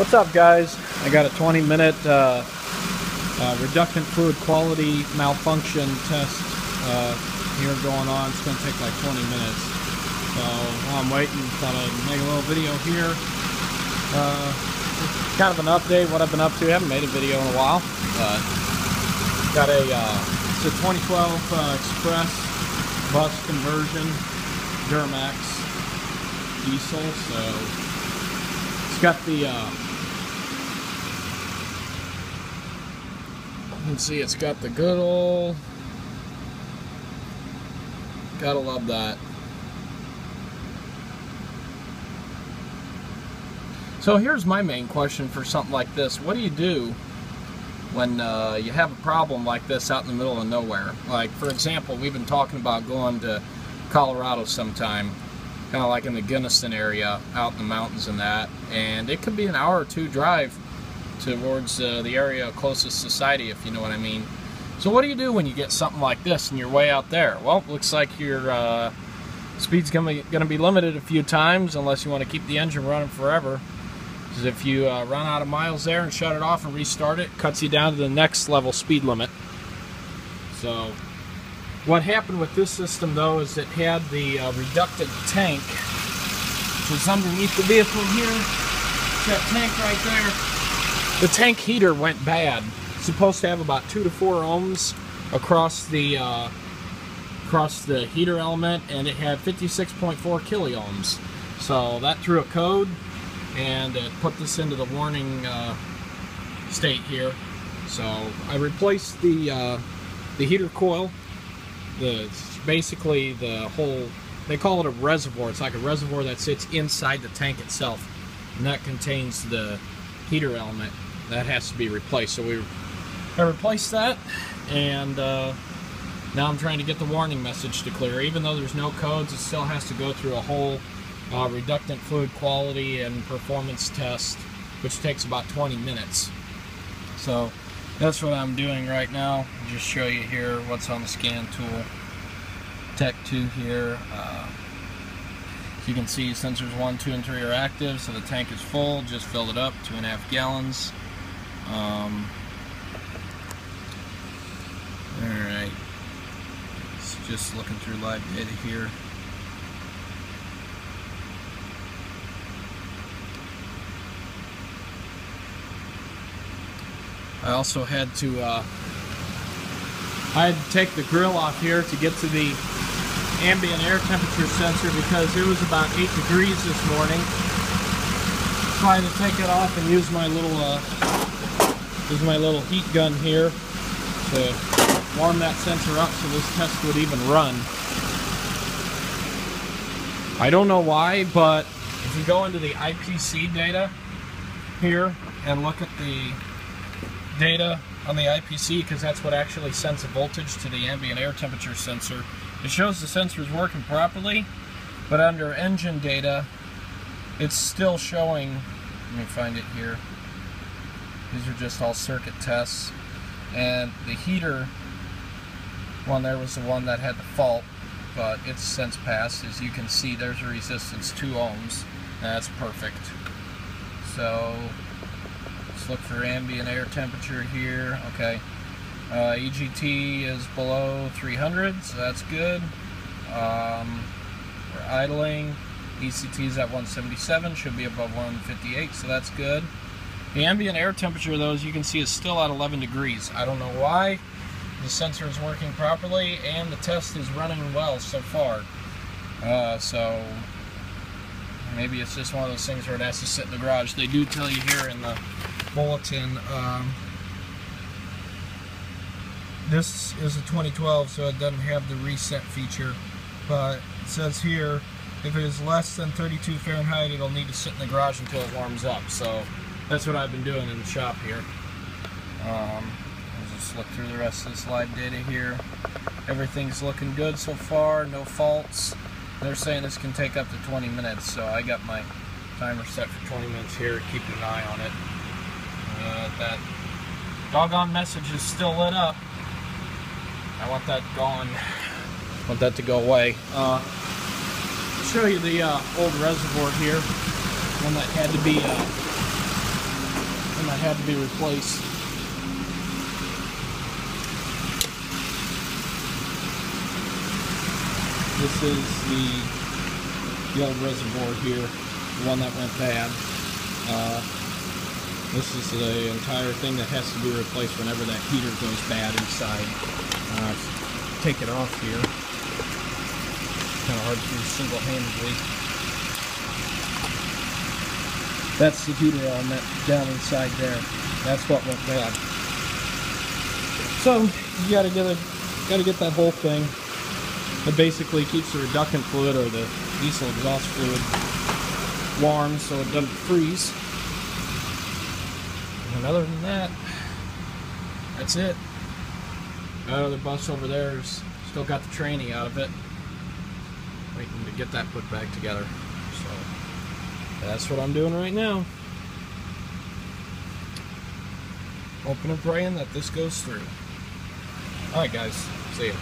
What's up guys? I got a 20 minute uh, uh, reductant fluid quality malfunction test uh, here going on. It's going to take like 20 minutes. So while I'm waiting, thought I'd make a little video here. Uh, kind of an update, what I've been up to. I haven't made a video in a while. But got a, uh, it's a 2012 uh, Express bus conversion Duramax diesel. So got the, uh, you see it's got the good old, gotta love that. So here's my main question for something like this. What do you do when uh, you have a problem like this out in the middle of nowhere? Like, for example, we've been talking about going to Colorado sometime kind of like in the Gunnison area out in the mountains and that. And it could be an hour or two drive towards uh, the area closest society, if you know what I mean. So what do you do when you get something like this and you're way out there? Well, looks like your uh, speed's going to be limited a few times unless you want to keep the engine running forever. Because if you uh, run out of miles there and shut it off and restart it, it cuts you down to the next level speed limit. So what happened with this system though is it had the uh, reductant tank, which is underneath the vehicle here. That tank right there. The tank heater went bad. It's supposed to have about two to four ohms across the uh, across the heater element, and it had 56.4 kiloohms. So that threw a code, and it put this into the warning uh, state here. So I replaced the uh, the heater coil the basically the whole they call it a reservoir. It's like a reservoir that sits inside the tank itself and that contains the heater element that has to be replaced. So we I replaced that and uh, now I'm trying to get the warning message to clear. Even though there's no codes it still has to go through a whole uh, reductant fluid quality and performance test which takes about 20 minutes. So that's what I'm doing right now. Just show you here what's on the scan tool. Tech 2 here. Uh, you can see sensors 1, 2, and 3 are active, so the tank is full. Just filled it up, 2.5 gallons. Um, Alright. Just looking through live data here. I also had to uh, I had to take the grill off here to get to the ambient air temperature sensor because it was about 8 degrees this morning. So I had to take it off and use my little uh, use my little heat gun here to warm that sensor up so this test would even run. I don't know why, but if you go into the IPC data here and look at the data on the IPC because that's what actually sends a voltage to the ambient air temperature sensor. It shows the sensor is working properly, but under engine data, it's still showing, let me find it here, these are just all circuit tests, and the heater one there was the one that had the fault, but it's since passed. As you can see, there's a resistance 2 ohms, that's perfect. So for ambient air temperature here. Okay. Uh, EGT is below 300, so that's good. Um, we're idling. ECT is at 177, should be above 158, so that's good. The ambient air temperature, though, as you can see, is still at 11 degrees. I don't know why. The sensor is working properly, and the test is running well so far. Uh, so maybe it's just one of those things where it has to sit in the garage. They do tell you here in the bulletin. Um, this is a 2012, so it doesn't have the reset feature, but it says here if it is less than 32 Fahrenheit, it'll need to sit in the garage until it warms up. So that's what I've been doing in the shop here. Um, I'll just look through the rest of this live data here. Everything's looking good so far, no faults. They're saying this can take up to 20 minutes, so I got my timer set for 20 minutes here, keeping an eye on it. Uh, that doggone message is still lit up. I want that gone. I want that to go away. Uh, show you the uh, old reservoir here. One that had to be uh, something that had to be replaced. This is the, the old reservoir here, the one that went bad. This is the entire thing that has to be replaced whenever that heater goes bad inside. Uh, take it off here. Kind of hard to do single-handedly. That's the heater element down inside there. That's what went bad. So you gotta get a, gotta get that whole thing. It basically keeps the reductant fluid or the diesel exhaust fluid warm so it doesn't freeze. And other than that, that's it. That other bus over there's still got the training out of it. Waiting to get that put back together. So that's what I'm doing right now. Hoping and praying that this goes through. Alright guys, see ya.